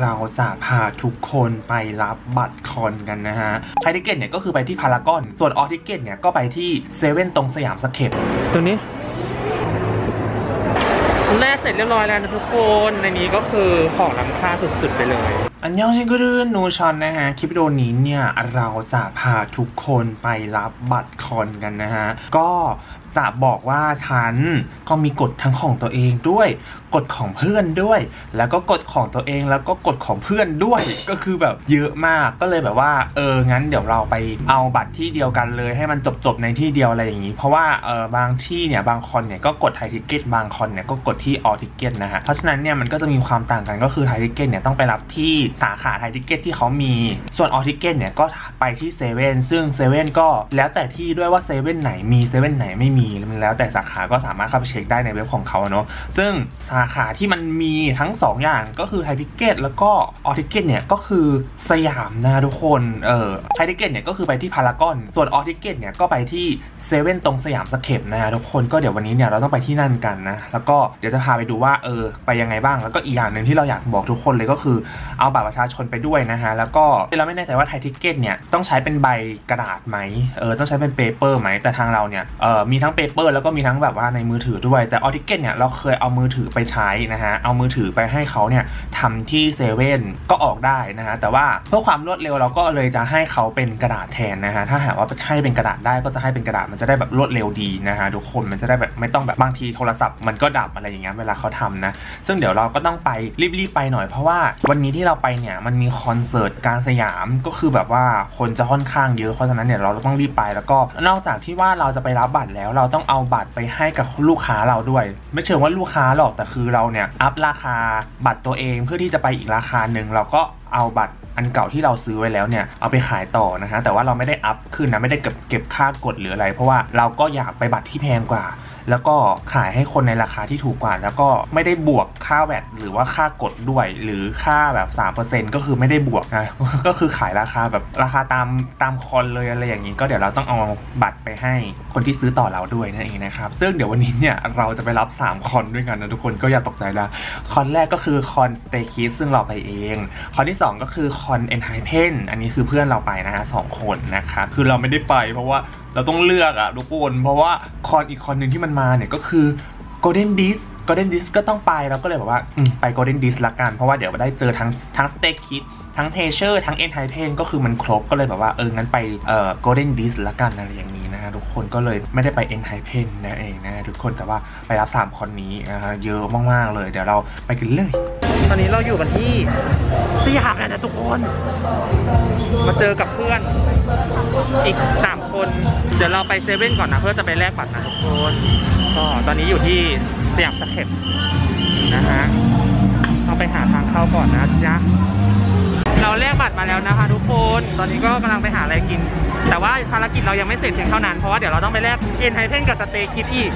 เราจะพาทุกคนไปรับบัตรคอนกันนะฮะไททิเกตเนี่ยก็คือไปที่พารากอน ส่วนออทิเกตเนี่ยก็ไปที่เซเว่นตรงสยามสเคปตัวนี้แรกเสร็จเรียบร้อยแล้วนะทุกคน ในนี้ก็คือของล้ำค่าสุดๆไปเลย อันยองชิงกุรุนูชอนนะฮะ คลิปวิดีโอนี้เนี่ย เราจะพาทุกคนไปรับบัตรคอนกันนะฮะ ก็ จะบอกว่าฉันก็มีกฎทั้งของตัวเองด้วย กดของเพื่อนด้วย แล้วก็กดของตัวเองแล้วก็กดของเพื่อนด้วย ก็คือแบบเยอะมากก็เลยแบบว่า เอองั้นเดี๋ยวเราไปเอาบัตรที่เดียวกันเลยให้มันจบๆในที่เดียวอะไรอย่างนี้ เพราะว่าเออบางที่เนี่ยบางคอนเนี่ยก็กด Thai Ticket บางคอนเนี่ยก็กดที่ All Ticket นะฮะเพราะฉะนั้นเนี่ยมันก็จะมีความต่างกันก็คือ Thai Ticket เนี่ยต้องไปรับที่สาขา Thai Ticket ที่เขามี ส่วน All Ticket เนี่ยก็ไปที่เซเว่นซึ่งเซเว่นก็แล้วแต่ที่ด้วยว่าเซเว่นไหนมีเซเว่นไหนไม่มีมันแล้วแต่สาขาก็สามารถเข้าไปเช็คได้ในเว็บของเขาเนาะซึ่งสาขาที่มันมีทั้ง 2 อย่างก็คือ Thai Ticket แล้วก็ All Ticket เนี่ยก็คือสยามนะทุกคนเออ Thai Ticket เนี่ยก็คือไปที่พารากอนส่วน All Ticket เนี่ยก็ไปที่เซเว่นตรง Siamscape นะทุกคนก็เดี๋ยววันนี้เนี่ยเราต้องไปที่นั่นกันนะแล้วก็เดี๋ยวจะพาไปดูว่าเออไปยังไงบ้างแล้วก็อีกอย่างหนึ่งที่เราอยากบอกทุกคนเลยก็คือเอาบัตรประชาชนไปด้วยนะฮะแล้วก็เราไม่แน่ใจว่า Thai Ticket เนี่ยต้องใช้เป็นใบกระดาษไหมเออต้องใช้เป็น paper ไหมแต่ทางเราเนี่ยเออมีทั้ง paper แล้วก็มีทั้งแบบว่าในมือถือด้วย แต่ All Ticket เนี่ยเราเคยเอามือถือไปใช้นะฮะ เอามือถือไปให้เขาเนี่ยทำที่เซเว่นก็ออกได้นะฮะ แต่ว่าเพื่อความรวดเร็วเราก็เลยจะให้เขาเป็นกระดาษแทนนะฮะ ถ้าหากว่าให้เป็นกระดาษได้ก็จะให้เป็นกระดาษมันจะได้แบบรวดเร็วดีนะฮะทุกคนมันจะได้แบบไม่ต้องแบบบางทีโทรศัพท์มันก็ดับอะไรอย่างเงี้ยเวลาเขาทำนะ ซึ่งเดี๋ยวเราก็ต้องไปรีบๆไปหน่อยเพราะว่าวันนี้ที่เราไปเนี่ยมันมีคอนเสิร์ตการสยามก็คือแบบว่าคนจะค่อนข้างเยอะเพราะฉะนั้นเนี่ยเราต้องรีบไปแล้วก็นอกจากที่ว่าเราจะไปรับบัตรแล้วเราต้องเอาบัตรไปให้กับลูกค้าเราด้วย ไม่เชิงว่าลูกค้าหรอกแต่คือเราเนี่ยอัพราคาบัตรตัวเองเพื่อที่จะไปอีกราคาหนึ่งเราก็เอาบัตรอันเก่าที่เราซื้อไว้แล้วเนี่ยเอาไปขายต่อนะฮะแต่ว่าเราไม่ได้อัพขึ้นนะไม่ได้เก็บเก็บค่ากดหรืออะไร เพราะว่าเราก็อยากไปบัตรที่แพงกว่า แล้วก็ขายให้คนในราคาที่ถูกกว่า แล้วก็ไม่ได้บวกค่าแวดหรือว่าค่ากดด้วย หรือค่าแบบ3%ก็คือไม่ได้บวกนะก็คือขายราคาแบบราคาตามตามคอนเลยอะไรอย่างนี้ ก็เดี๋ยวเราต้องเอาบัตรไปให้คนที่ซื้อต่อเราด้วยนั่นเองนะครับ ซึ่งเดี๋ยววันนี้เนี่ยเราจะไปรับ 3 คอนด้วยกันนะทุกคนก็อย่าตกใจนะคอนแรกก็คือคอน Stray Kids ซึ่งเราไปเอง คอนที่ 2 ก็คือคอน ENHYPEN อันนี้คือเพื่อนเราไปนะฮะสองคนนะครับคือเราไม่ได้ไปเพราะว่า เราต้องเลือกอะทุกคนเพราะว่าคอนอีกคอนหนึ่งที่มันมาเนี่ยก็คือ Golden Disc Golden Disc ก็ต้องไปเราก็เลยแบบว่าไป Golden Disc ละกัน เพราะว่าเดี๋ยวได้เจอทั้งทั้ง Stray Kids ทั้ง TREASURE ทั้ง ENHYPEN ก็คือมันครบก็เลยแบบว่าเอองั้นไปเอ่อ Golden Disc ละกันอะไรอย่างนี้ คนก็เลยไม่ได้ไป e n h y p e n นนะเองนะทุกคนแต่ว่าไปรับ 3 คนนี้นะฮะเยอะมาก ๆ เลย เดี๋ยวเราไปกันเลย ตอนนี้เราอยู่กันที่สยามแล้วนะทุกคน มาเจอกับเพื่อนอีก 3 คน เดี๋ยวเราไปเซเว่นก่อนนะ เพื่อจะไปแลกบัตรนะทุกคน ก็ตอนนี้อยู่ที่สยามสเก็ตนะฮะ หาทางเข้าก่อนนะจ๊ะเราแลกบัตรมาแล้วนะคะ ทุกคน ตอนนี้ก็กำลังไปหาอะไรกิน แต่ว่าภารกิจเรายังไม่เสร็จเพียงเท่านั้น เพราะว่าเดี๋ยวเราต้องไปแลกเอ็นไฮเทนกับสเตย์คิดอีก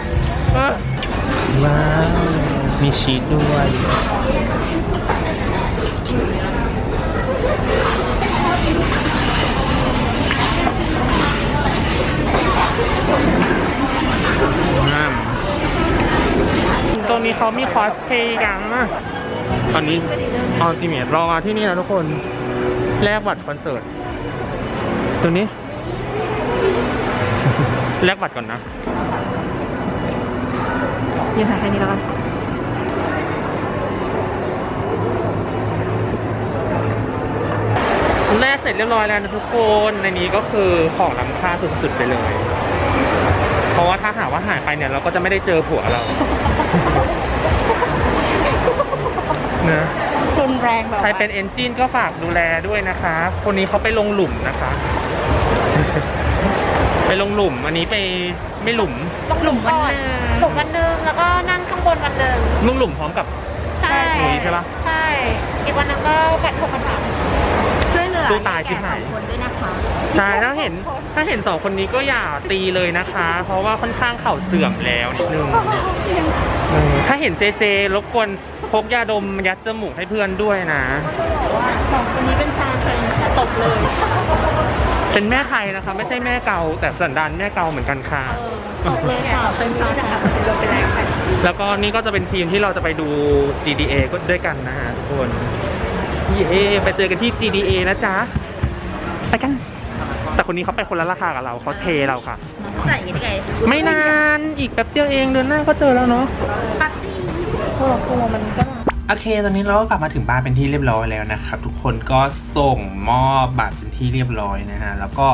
เออว้าวมีชีสด้วยตรงนี้เขามีคอสเพย์กันนะ ตอนนี้ออนติเมตรอมาที่นี่นะทุกคน แลกบัตรคอนเสิร์ต ตัวนี้ แลกบัตรก่อนนะยืนถ่ายแค่นี้แล้วกันแลกเสร็จเรียบร้อยแล้วนะทุกคน ในนี้ก็คือของล้ำค่าสุดๆไปเลย เพราะว่าถ้าหากว่าหายไปเนี่ย เราก็จะไม่ได้เจอผัวเรา นะรุนแรงแบบใครเป็นเอนจินก็ฝากดูแลด้วยนะคะ คนนี้เขาไปลงหลุมนะคะ ไปลงหลุมอันนี้ไปไม่หลุมหลุมก่อนหลุมวันหนึงแล้วก็นั่งข้างบนวันหนึงลงหลุมพร้อมกับใช่หลุยใช่ปะใช่ อีกวันหนึงก็กัดพวกคำถามช่วยเหลือ สู้ตายชิบหายแก่สองคนด้วยนะคะใช่ถ้าเห็นถ้าเห็นสองคนนี้ก็อย่าตีเลยนะคะ เพราะว่าค่อนข้างเข่าเสื่อมแล้วนิดนึงเออถ้าเห็นเซเซรบกวนพกยาดมยัดจมูกให้เพื่อนด้วยนะสองคนนี้เป็นแฟนกันแต่ตบเลยเป็นแม่ไทยนะคะ ไม่ใช่แม่เกาแต่สันดานแม่เกาเหมือนกันค่ะตบเลยค่ะเป็นแฟนกันเป็นลมเป็นแรงกันแล้วก็นี่ก็จะเป็นทีมที่เราจะไปดู GDA ก็ด้วยกันนะฮะทุกคน เเย้ไปเจอกันที่ GDA นะจ๊ะ ไปกัน แต่คนนี้เขาไปคนละราคากับเราเขาเทเราค่ะ จ่ายอย่างนี้ได้ไงไม่นานอีกแป๊บเดียวเองเดือนหน้าก็เจอแล้วเนาะปัดดีตัวตัวมันก็ โอเค ตอนนี้เราก็กลับมาถึงบ้านเป็นที่เรียบร้อยแล้วนะครับ ทุกคนก็ส่งมอบบัตรเป็นที่เรียบร้อยนะฮะ แล้วก็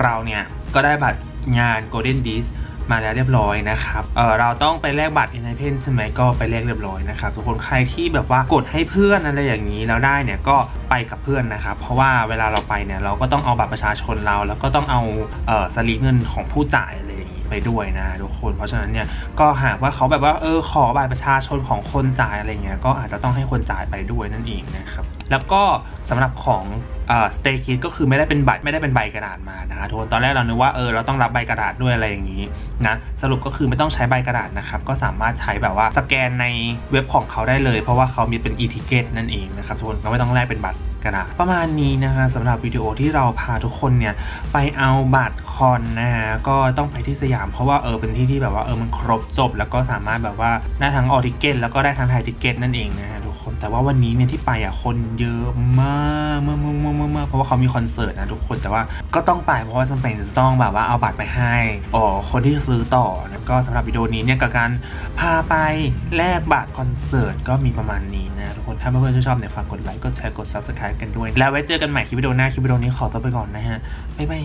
เราเนี่ย ก็ได้บัตรงาน Golden Disc มาแล้วเรียบร้อยนะครับเออเราต้องไปแลกบัตร n i p e n ใช่ไหมก็ไปแลกเรียบร้อยนะครับทุกคนใครที่แบบว่ากดให้เพื่อนอะไรอย่างนี้แล้วได้เนี่ยก็ ไปกับเพื่อนนะครับ เพราะว่าเวลาเราไปเนี่ยเราก็ต้องเอาบัตรประชาชนเรา แล้วก็ต้องเอาเออสลิปเงินของผู้จ่ายอะไรอย่างนี้ไปด้วยนะทุกคน เพราะฉะนั้นเนี่ยก็หากว่าเขาแบบว่าเออขอบัตรประชาชนของคนจ่ายอะไรเงี้ยก็อาจจะต้องให้คนจ่ายไปด้วยนั่นเองนะครับแล้วก็สำหรับของเออ stay kit ก็คือไม่ได้เป็นบัตรไม่ได้เป็นใบกระดาษมานะคะทุกคนตอนแรกเรานึกว่าเออเราต้องรับใบกระดาษด้วยอะไรอย่างนี้นะสรุปก็คือไม่ต้องใช้ใบกระดาษนะครับก็สามารถใช้แบบว่าสแกนในเว็บของเขาได้เลย เพราะว่าเขามีเป็น e-ticket นั่นเองนะครับทุกคนก็ไม่ต้องแลกเป็นบัตรกันประมาณนี้นะคะสำหรับวิดีโอที่เราพาทุกคนเนี่ยไปเอาบัตรคอนนะฮะก็ต้องไปที่สยามเพราะว่าเออเป็นที่ที่แบบว่าเออมันครบจบ แล้วก็สามารถแบบว่าได้ทั้ง All Ticket แล้วก็ได้ทั้ง Thai Ticket นั่นเองนะฮะ แต่ว่าวันนี้เนี่ยที่ไปอะคนเยอะมากมากมากมากมากเพราะว่าเขามีคอนเสิร์ตนะทุกคนแต่ว่าก็ต้องไปเพราะว่าจำเป็นจะต้องแบบว่าเอาบัตรไปให้อ๋อคนที่ซื้อต่อแล้วก็สำหรับวิดีโอนี้เนี่ยกับการพาไปแลกบัตรคอนเสิร์ตก็มีประมาณนี้นะทุกคนถ้าเพื่อนๆชอบเนี่ยฝากกดไลค์กดแชร์กด subscribe กันด้วย แล้วไว้เจอกันใหม่คลิปวิดีโอหน้าคลิปวิดีโอนี้ขอตัวไปก่อนนะฮะบ๊ายบาย